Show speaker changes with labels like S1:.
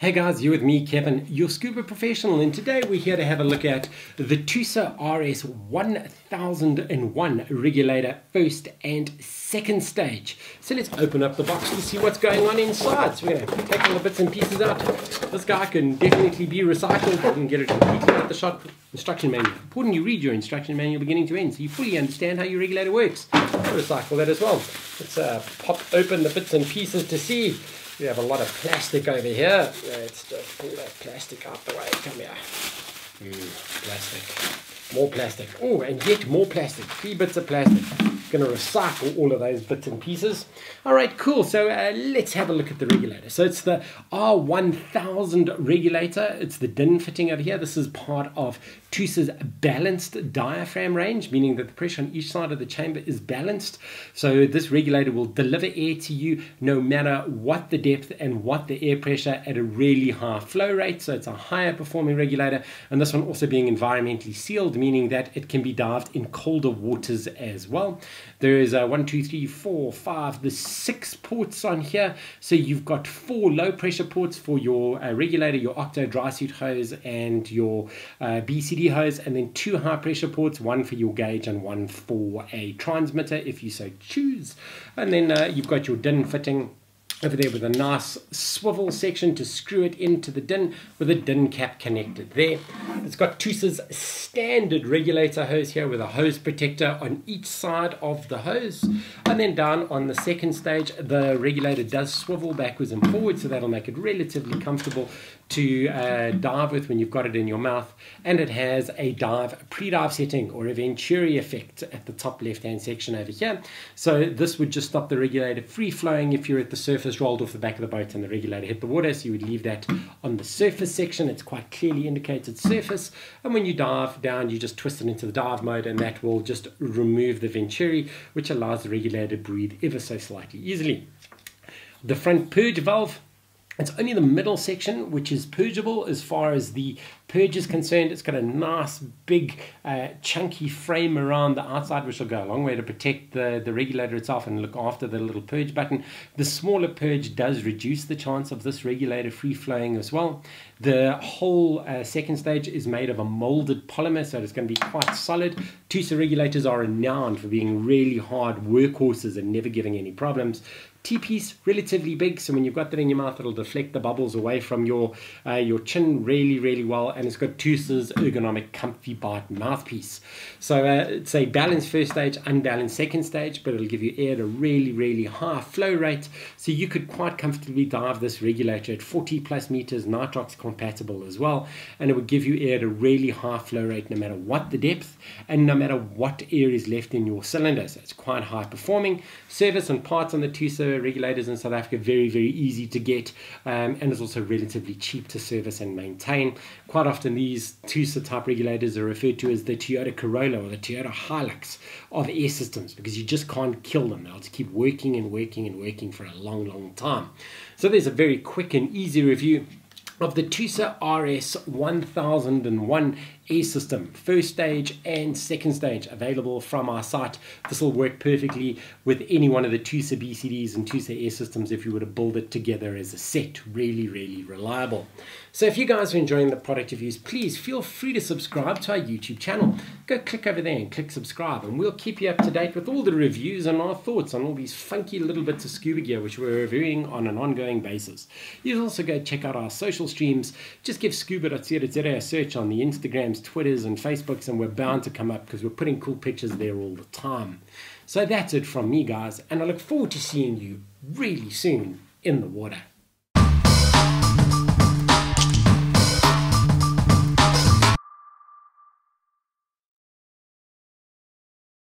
S1: Hey guys, you're with me, Kevin, your scuba professional, and today we're here to have a look at the Tusa RS 1001 regulator first and second stage. So let's open up the box to see what's going on inside. So we're going to take all the bits and pieces out. This guy can definitely be recycled. You can get it completely out the shop. Instruction manual. Important you read your instruction manual beginning to end so you fully understand how your regulator works. Recycle that as well. Let's uh, pop open the bits and pieces to see. We have a lot of plastic over here. Let's just pull that plastic out the way. Come here. Mm, plastic. More plastic. Oh, and yet more plastic. Three bits of plastic going to recycle all of those bits and pieces. All right, cool. So uh, let's have a look at the regulator. So it's the R1000 regulator. It's the DIN fitting over here. This is part of Tusa's balanced diaphragm range, meaning that the pressure on each side of the chamber is balanced. So this regulator will deliver air to you no matter what the depth and what the air pressure at a really high flow rate. So it's a higher performing regulator. And this one also being environmentally sealed, meaning that it can be dived in colder waters as well. There is a one, two, three, four, five, the six ports on here. So you've got four low pressure ports for your uh, regulator, your octo dry suit hose, and your uh, BCD hose, and then two high pressure ports, one for your gauge and one for a transmitter if you so choose. And then uh, you've got your DIN fitting over there with a nice swivel section to screw it into the DIN with a DIN cap connected there. It's got Tusa's standard regulator hose here with a hose protector on each side of the hose. And then down on the second stage, the regulator does swivel backwards and forwards, so that'll make it relatively comfortable to uh, dive with when you've got it in your mouth. And it has a dive, pre-dive setting or a Venturi effect at the top left-hand section over here. So this would just stop the regulator free flowing if you're at the surface rolled off the back of the boat and the regulator hit the water. So you would leave that on the surface section. It's quite clearly indicated surface. And when you dive down, you just twist it into the dive mode and that will just remove the Venturi, which allows the regulator to breathe ever so slightly easily. The front purge valve it's only the middle section which is purgeable as far as the purge is concerned. It's got a nice big uh, chunky frame around the outside which will go a long way to protect the, the regulator itself and look after the little purge button. The smaller purge does reduce the chance of this regulator free flowing as well. The whole uh, second stage is made of a molded polymer so it's going to be quite solid. Tusa regulators are renowned for being really hard workhorses and never giving any problems. T-piece relatively big, so when you've got that in your mouth, it'll deflect the bubbles away from your uh, your chin really, really well. And it's got Tusa's ergonomic comfy bite mouthpiece. So uh, it's a balanced first stage, unbalanced second stage, but it'll give you air at a really, really high flow rate. So you could quite comfortably dive this regulator at 40 plus meters, nitrox compatible as well. And it would give you air at a really high flow rate no matter what the depth and no matter what air is left in your cylinder. So it's quite high performing. Service and parts on the Tusa regulators in South Africa very, very easy to get um, and is also relatively cheap to service and maintain. Quite often, these Tusa type regulators are referred to as the Toyota Corolla or the Toyota Hilux of air systems because you just can't kill them. They'll just keep working and working and working for a long, long time. So, there's a very quick and easy review of the Tusa RS 1001 system, first stage and second stage, available from our site. This will work perfectly with any one of the Tusa BCDs and Tusa air systems if you were to build it together as a set. Really, really reliable. So if you guys are enjoying the product reviews, please feel free to subscribe to our YouTube channel. Go click over there and click subscribe, and we'll keep you up to date with all the reviews and our thoughts on all these funky little bits of scuba gear which we're reviewing on an ongoing basis. You can also go check out our social streams. Just give scuba.co.za a search on the Instagrams, Twitters, and Facebooks, and we're bound to come up because we're putting cool pictures there all the time. So that's it from me, guys, and I look forward to seeing you really soon in the water.